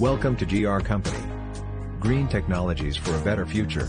Welcome to GR Company. Green technologies for a better future.